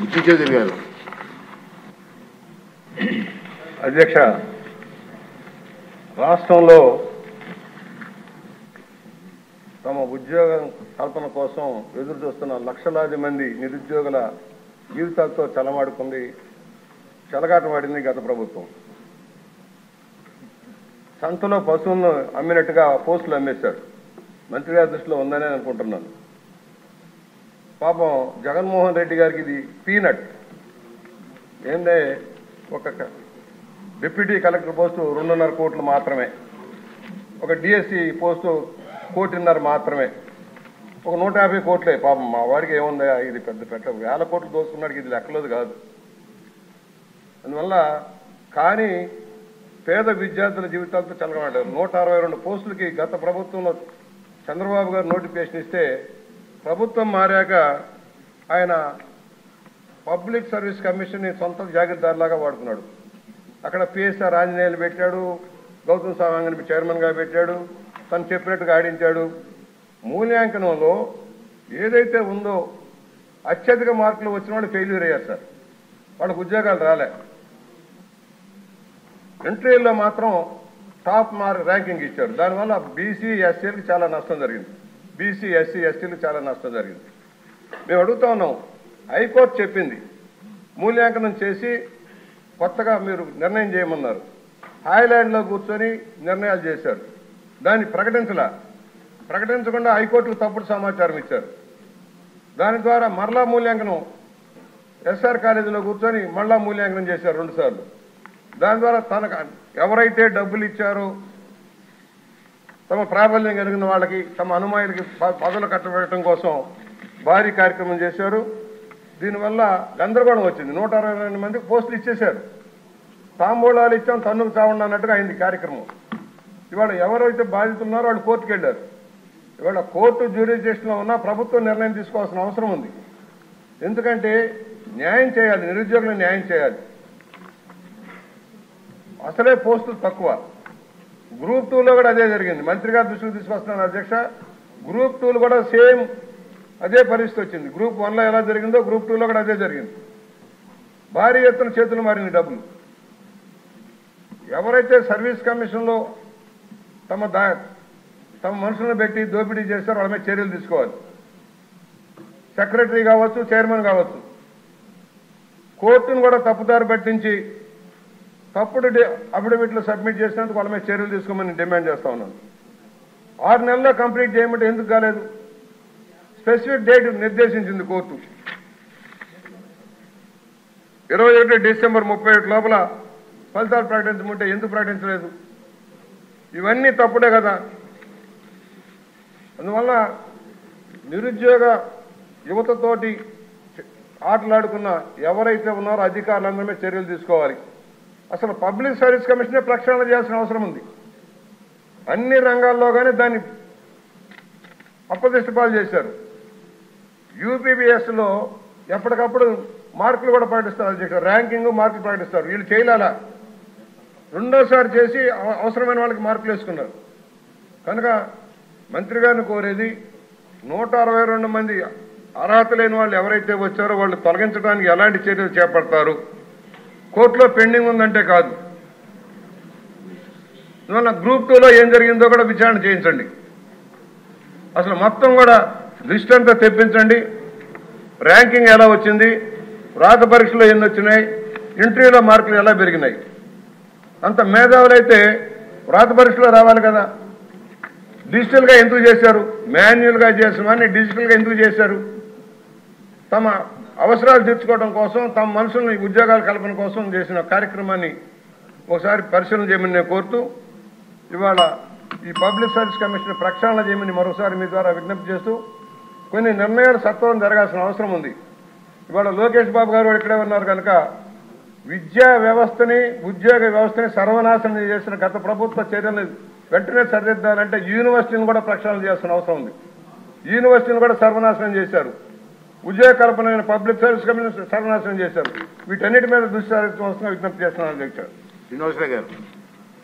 బుద్ధి గారు అధ్యక్ష రాష్ట్రంలో తమ ఉద్యోగ కల్పన కోసం ఎదురు చూస్తున్న లక్షలాది మంది నిరుద్యోగుల జీవితాలతో చలమాడుకుంది చెలగాటమాడింది గత ప్రభుత్వం. సంతలో పశువులను అమ్మినట్టుగా పోస్టులు అమ్మేశారు. మంత్రి గారి దృష్టిలో ఉందని అనుకుంటున్నాను. పాపం జగన్మోహన్ రెడ్డి గారికి ఇది పీనట్. ఏందే? ఒక డిప్యూటీ కలెక్టర్ పోస్టు రెండున్నర కోట్లు మాత్రమే. ఒక డిఎస్సి పోస్టు కోటిన్నర మాత్రమే. ఒక నూట యాభై కోట్లే. పాపం మా వారికి ఏముందా ఇది పెద్ద పెట్ట వేల కోట్లు దోసుకున్నాడికి ఇది లెక్కలేదు కాదు. అందువల్ల కానీ పేద విద్యార్థుల జీవితాలతో చల్లగమాడారు నూట అరవై రెండు పోస్టులకి గత ప్రభుత్వంలో చంద్రబాబు గారు నోటిఫికేషన్ ఇస్తే ప్రభుత్వం మారాక ఆయన పబ్లిక్ సర్వీస్ కమిషన్ని సొంత జాగ్రత్తదారులాగా వాడుకున్నాడు. అక్కడ పిఎస్ఆర్ ఆంజనేయులు పెట్టాడు గౌతమ్ సామాంగని చైర్మన్గా పెట్టాడు తను చెప్పినట్టుగా ఆడించాడు. మూల్యాంకనంలో ఏదైతే ఉందో అత్యధిక మార్కులు వచ్చిన వాళ్ళు ఫెయిల్యూర్ అయ్యారు సార్. వాళ్ళకు ఉద్యోగాలు రాలే. ఇంటర్వ్యూల్లో మాత్రం టాప్ మార్క్ ర్యాంకింగ్ ఇచ్చారు. దానివల్ల బీసీ ఎస్సీలకు చాలా నష్టం జరిగింది. బీసీ ఎస్సీ ఎస్టీలు చాలా నష్టం జరిగింది. మేము అడుగుతా ఉన్నాం హైకోర్టు చెప్పింది మూల్యాంకనం చేసి కొత్తగా మీరు నిర్ణయం చేయమన్నారు. హాయ్లాండ్లో కూర్చొని నిర్ణయాలు చేశారు. దాన్ని ప్రకటించలా. ప్రకటించకుండా హైకోర్టుకు తప్పుడు సమాచారం ఇచ్చారు. దాని ద్వారా మరలా మూల్యాంకనం ఎస్ఆర్ కాలేజీలో కూర్చొని మళ్ళా మూల్యాంకనం చేశారు రెండుసార్లు దాని ద్వారా తనకు ఎవరైతే డబ్బులు ఇచ్చారో తమ ప్రాబల్యం కలిగిన వాళ్ళకి తమ అనుమాయులకి పదవులు కట్టబెట్టడం కోసం భారీ కార్యక్రమం చేశారు. దీనివల్ల గందరగోళం వచ్చింది. నూట అరవై మందికి పోస్టులు ఇచ్చేశారు. తాంబూలాలు ఇచ్చాం తన్నుకు చావండి అన్నట్టుగా అయింది కార్యక్రమం. ఇవాళ ఎవరైతే బాధితున్నారో వాళ్ళు కోర్టుకు వెళ్ళారు. ఇవాళ కోర్టు జ్యూరిడిక్షన్లో ఉన్న ప్రభుత్వం నిర్ణయం తీసుకోవాల్సిన అవసరం ఉంది. ఎందుకంటే న్యాయం చేయాలి నిరుద్యోగులకు న్యాయం చేయాలి. అసలే పోస్టులు తక్కువ. గ్రూప్ టూలో కూడా అదే జరిగింది. మంత్రి గారు దృష్టికి తీసుకొస్తున్నాను అధ్యక్ష. గ్రూప్ టూలు కూడా సేమ్ అదే పరిస్థితి వచ్చింది. గ్రూప్ వన్లో ఎలా జరిగిందో గ్రూప్ టూలో కూడా అదే జరిగింది. భారీ ఎత్తున చేతులు మారింది డబ్బులు. ఎవరైతే సర్వీస్ కమిషన్లో తమ దా తమ మనుషులను పెట్టి దోపిడీ చేస్తారో వాళ్ళ మీద చర్యలు తీసుకోవాలి. సెక్రటరీ కావచ్చు చైర్మన్ కావచ్చు. కోర్టును కూడా తప్పుదారి పట్టించి తప్పుడు అఫిడవిట్లు సబ్మిట్ చేసినందుకు వాళ్ళ మీద చర్యలు తీసుకోమని డిమాండ్ చేస్తా ఉన్నాను. ఆరు నెలల్లో కంప్లీట్ చేయమంటే ఎందుకు కాలేదు? స్పెసిఫిక్ డేట్ నిర్దేశించింది కోర్టు. ఇరవై ఒకటి డిసెంబర్ ముప్పై ఒకటి లోపల ఫలితాలు ప్రకటించమంటే ఎందుకు ప్రకటించలేదు? ఇవన్నీ తప్పుడే కదా. అందువల్ల నిరుద్యోగ యువతతోటి ఆటలాడుకున్న ఎవరైతే ఉన్నారో అధికారులందరమే చర్యలు తీసుకోవాలి. అసలు పబ్లిక్ సర్వీస్ కమిషనే ప్రక్షాళన చేయాల్సిన అవసరం ఉంది. అన్ని రంగాల్లో కానీ దాన్ని అప్రదిష్టపాలు చేశారు. యూపీబీఎస్లో ఎప్పటికప్పుడు మార్కులు కూడా ప్రకటిస్తారు ర్యాంకింగ్ మార్కులు ప్రకటిస్తారు. వీళ్ళు చేయలేలా రెండోసారి చేసి అవసరమైన వాళ్ళకి మార్కులు వేసుకున్నారు. కనుక మంత్రి గారిని కోరేది నూట అరవై రెండు మంది అర్హత లేని వాళ్ళు ఎవరైతే వచ్చారో వాళ్ళు తొలగించడానికి ఎలాంటి చర్యలు చేపడతారు? కోర్టులో పెండింగ్ ఉందంటే కాదు. అందువల్ల గ్రూప్ టూలో ఏం జరిగిందో కూడా విచారణ చేయించండి. అసలు మొత్తం కూడా లిస్ట్ అంతా తెప్పించండి. ర్యాంకింగ్ ఎలా వచ్చింది? రాత పరీక్షలో ఎన్ని వచ్చినాయి? ఇంటర్వ్యూలో మార్కులు ఎలా పెరిగినాయి? అంత మేధావులైతే రాత పరీక్షలో రావాలి కదా. డిజిటల్గా ఎందుకు చేశారు? మాన్యువల్గా చేసామని డిజిటల్గా ఎందుకు చేశారు? తమ అవసరాలు తీర్చుకోవడం కోసం తమ మనుషుల్ని ఉద్యోగాల కల్పన కోసం చేసిన కార్యక్రమాన్ని ఒకసారి పరిశీలన చేయమని నేను కోరుతూ ఇవాళ ఈ పబ్లిక్ సర్వీస్ కమిషన్ ప్రక్షాళన చేయమని మరోసారి మీ ద్వారా విజ్ఞప్తి చేస్తూ కొన్ని నిర్ణయాలు సత్వరం జరగాల్సిన అవసరం ఉంది. ఇవాళ లోకేష్ బాబు గారు ఇక్కడే ఉన్నారు కనుక విద్యా వ్యవస్థని ఉద్యోగ వ్యవస్థని సర్వనాశనం చేసిన గత ప్రభుత్వ చర్యలు వెంటనే సరిదిద్దాలంటే యూనివర్సిటీని కూడా ప్రక్షాళన చేయాల్సిన అవసరం ఉంది. యూనివర్సిటీని కూడా సర్వనాశనం చేశారు. ఉద్యోగ పబ్లిక్ సర్వీస్ కమిషన్ సర్వనాశనం చేశారు. వీటన్నిటి మీద దుశ్చారిత్వం వస్తున్నా విజ్ఞప్తి చేస్తున్నాను అధ్యక్ష శ్రీనివాసరావు గారు